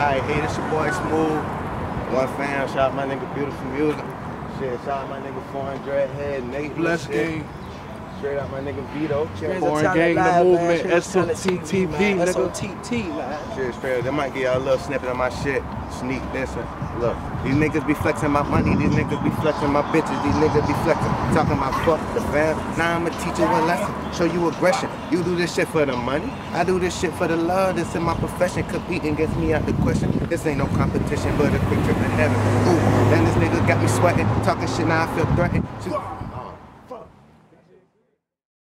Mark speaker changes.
Speaker 1: Alright, hey, this your boy Smooth. One fam, shout out my nigga Beautiful Music. Shit, shout out my nigga Foreign Dreadhead, Nate.
Speaker 2: Bless
Speaker 1: shit.
Speaker 2: Gang.
Speaker 1: Straight out my nigga Vito. Check.
Speaker 2: Foreign gang, the movement, SOTTV, nigga.
Speaker 3: SOTT, man.
Speaker 1: Shit, straight up. They might give y'all a little snippet of my shit. Sneak this. and- Look, these niggas be flexing my money. These niggas be flexing my bitches. These niggas be flexing. Talking about fuck the fam. Now I'ma teach you a lesson. Show you aggression. You do this shit for the money. I do this shit for the love. This in my profession. Competing gets me out the question. This ain't no competition, but a quick trip to heaven. Ooh, then this nigga got me sweating. Talking shit, now I feel threatened. Shoot.